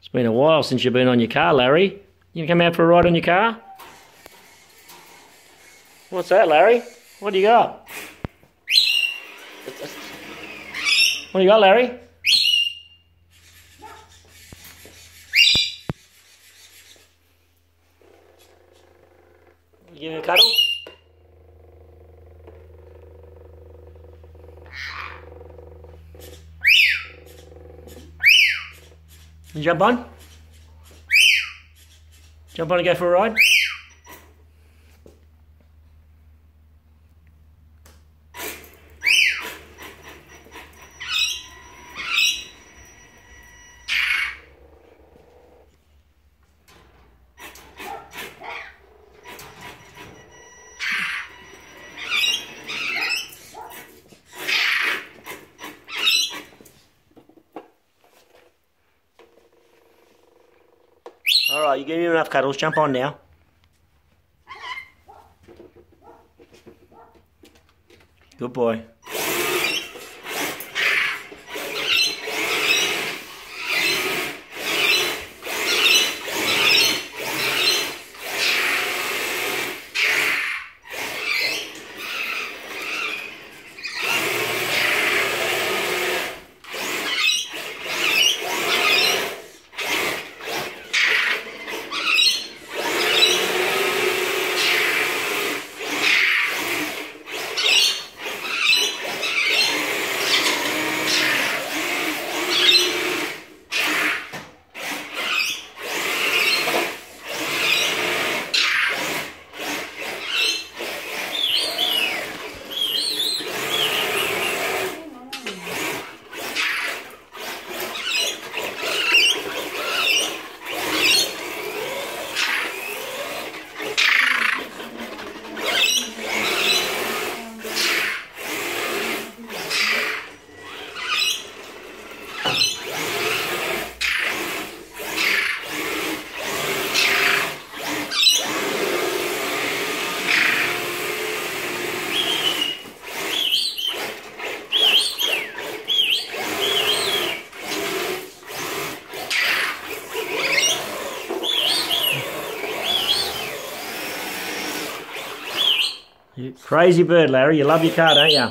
It's been a while since you've been on your car, Larry. You come out for a ride on your car? What's that, Larry? What do you got? What do you got, Larry? You give me a cuddle? Jump on? Jump on and go for a ride? Right, you gave me enough cuddles. Jump on now. Good boy. Crazy bird, Larry. You love your car, don't you?